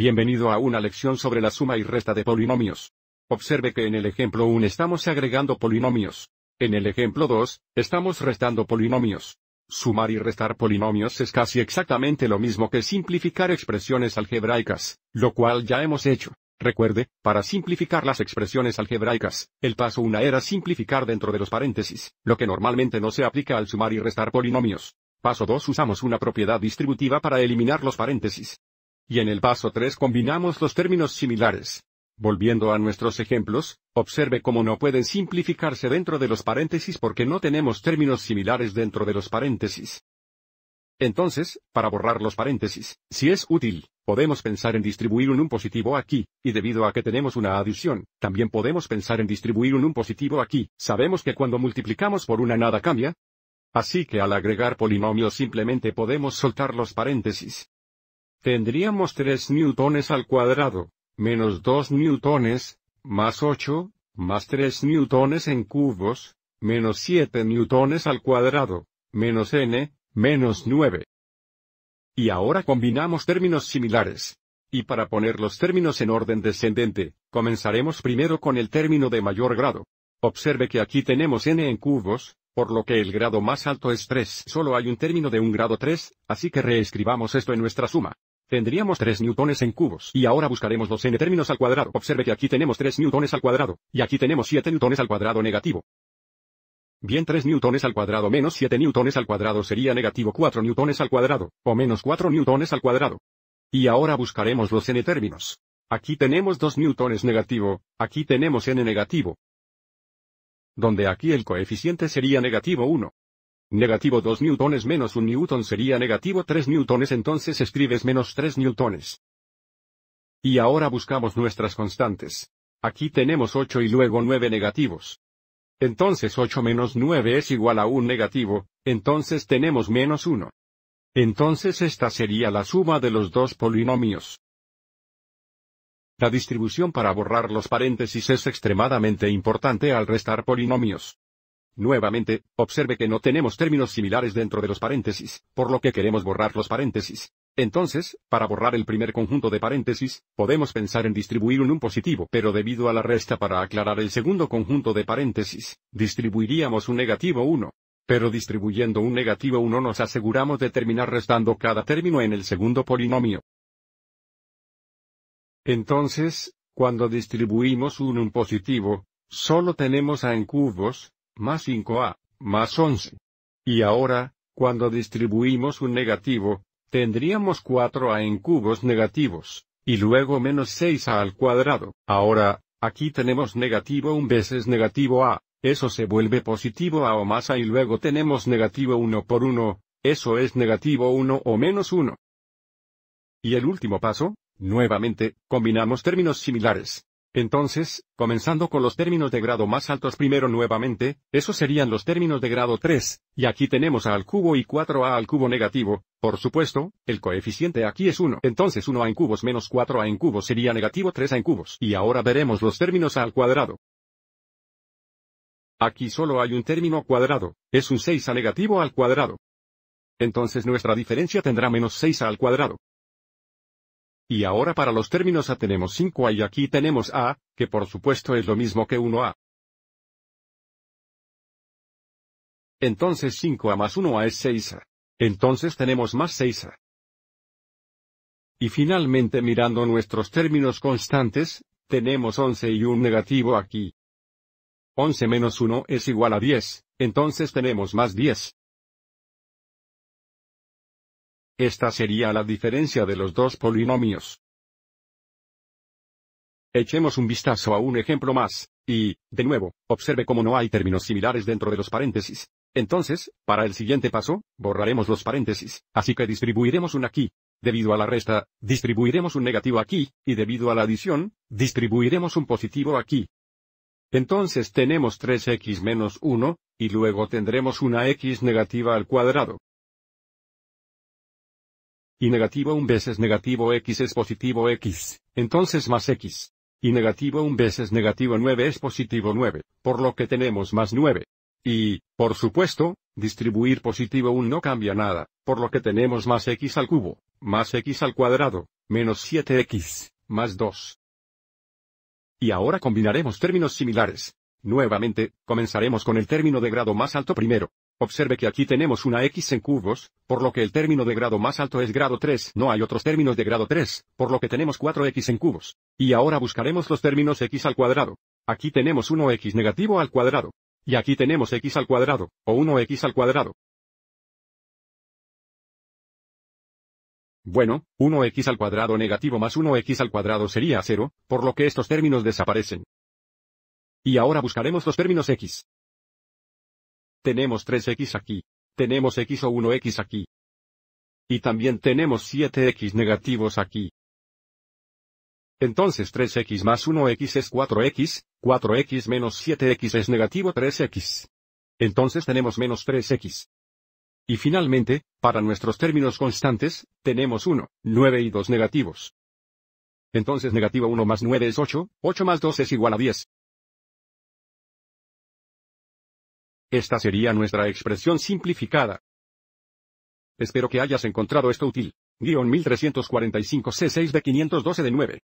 Bienvenido a una lección sobre la suma y resta de polinomios. Observe que en el ejemplo 1 estamos agregando polinomios. En el ejemplo 2, estamos restando polinomios. Sumar y restar polinomios es casi exactamente lo mismo que simplificar expresiones algebraicas, lo cual ya hemos hecho. Recuerde, para simplificar las expresiones algebraicas, el paso 1 era simplificar dentro de los paréntesis, lo que normalmente no se aplica al sumar y restar polinomios. Paso 2 usamos una propiedad distributiva para eliminar los paréntesis. Y en el paso 3 combinamos los términos similares. Volviendo a nuestros ejemplos, observe cómo no pueden simplificarse dentro de los paréntesis porque no tenemos términos similares dentro de los paréntesis. Entonces, para borrar los paréntesis, si es útil, podemos pensar en distribuir un 1 positivo aquí, y debido a que tenemos una adición, también podemos pensar en distribuir un 1 positivo aquí. Sabemos que cuando multiplicamos por una nada cambia. Así que al agregar polinomios simplemente podemos soltar los paréntesis. Tendríamos 3 newtones al cuadrado, menos 2 newtones, más 8, más 3 newtones en cubos, menos 7 newtones al cuadrado, menos n, menos 9. Y ahora combinamos términos similares. Y para poner los términos en orden descendente, comenzaremos primero con el término de mayor grado. Observe que aquí tenemos n en cubos, por lo que el grado más alto es 3. Solo hay un término de un grado 3, así que reescribamos esto en nuestra suma. Tendríamos 3 newtones en cubos. Y ahora buscaremos los n términos al cuadrado. Observe que aquí tenemos 3 newtones al cuadrado, y aquí tenemos 7 newtones al cuadrado negativo. Bien 3 newtones al cuadrado menos 7 newtones al cuadrado sería negativo 4 newtones al cuadrado, o menos 4 newtones al cuadrado. Y ahora buscaremos los n términos. Aquí tenemos 2 newtones negativo, aquí tenemos n negativo. Donde aquí el coeficiente sería negativo 1. Negativo 2 newtones menos 1 newton sería negativo 3 newtones entonces escribes menos 3 newtones. Y ahora buscamos nuestras constantes. Aquí tenemos 8 y luego 9 negativos. Entonces 8 menos 9 es igual a un negativo, entonces tenemos menos 1. Entonces esta sería la suma de los dos polinomios. La distribución para borrar los paréntesis es extremadamente importante al restar polinomios. Nuevamente, observe que no tenemos términos similares dentro de los paréntesis, por lo que queremos borrar los paréntesis. Entonces, para borrar el primer conjunto de paréntesis, podemos pensar en distribuir un 1 positivo, pero debido a la resta para aclarar el segundo conjunto de paréntesis, distribuiríamos un negativo 1. Pero distribuyendo un negativo 1 nos aseguramos de terminar restando cada término en el segundo polinomio. Entonces, cuando distribuimos un 1 positivo, solo tenemos a en cubos, más 5a, más 11. Y ahora, cuando distribuimos un negativo, tendríamos 4a en cubos negativos, y luego menos 6a al cuadrado. Ahora, aquí tenemos negativo un veces negativo a, eso se vuelve positivo a o más a y luego tenemos negativo 1 por 1, eso es negativo 1 o menos 1. Y el último paso, nuevamente, combinamos términos similares. Entonces, comenzando con los términos de grado más altos primero nuevamente, esos serían los términos de grado 3, y aquí tenemos a al cubo y 4a al cubo negativo, por supuesto, el coeficiente aquí es 1. Entonces 1a en cubos menos 4a en cubos sería negativo 3a en cubos. Y ahora veremos los términos a al cuadrado. Aquí solo hay un término cuadrado, es un 6a negativo al cuadrado. Entonces nuestra diferencia tendrá menos 6a al cuadrado. Y ahora para los términos A tenemos 5A y aquí tenemos A, que por supuesto es lo mismo que 1A. Entonces 5A más 1A es 6A. Entonces tenemos más 6A. Y finalmente mirando nuestros términos constantes, tenemos 11 y un negativo aquí. 11 menos 1 es igual a 10, entonces tenemos más 10. Esta sería la diferencia de los dos polinomios. Echemos un vistazo a un ejemplo más, y, de nuevo, observe cómo no hay términos similares dentro de los paréntesis. Entonces, para el siguiente paso, borraremos los paréntesis, así que distribuiremos un aquí. Debido a la resta, distribuiremos un negativo aquí, y debido a la adición, distribuiremos un positivo aquí. Entonces tenemos 3x menos 1, y luego tendremos una x negativa al cuadrado. Y negativo un veces negativo x es positivo x, entonces más x. Y negativo un veces negativo 9 es positivo 9, por lo que tenemos más 9. Y, por supuesto, distribuir positivo 1 no cambia nada, por lo que tenemos más x al cubo, más x al cuadrado, menos 7x, más 2. Y ahora combinaremos términos similares. Nuevamente, comenzaremos con el término de grado más alto primero. Observe que aquí tenemos una x en cubos, por lo que el término de grado más alto es grado 3. No hay otros términos de grado 3, por lo que tenemos 4x en cubos. Y ahora buscaremos los términos x al cuadrado. Aquí tenemos 1x negativo al cuadrado. Y aquí tenemos x al cuadrado, o 1x al cuadrado. Bueno, 1x al cuadrado negativo más 1x al cuadrado sería 0, por lo que estos términos desaparecen. Y ahora buscaremos los términos x. Tenemos 3x aquí. Tenemos x o 1x aquí. Y también tenemos 7x negativos aquí. Entonces 3x más 1x es 4x, 4x menos 7x es negativo 3x. Entonces tenemos menos 3x. Y finalmente, para nuestros términos constantes, tenemos 1, 9 y 2 negativos. Entonces negativo 1 más 9 es 8, 8 más 2 es igual a 10. Esta sería nuestra expresión simplificada. Espero que hayas encontrado esto útil. Guión 1345 C6 de 512 de 9.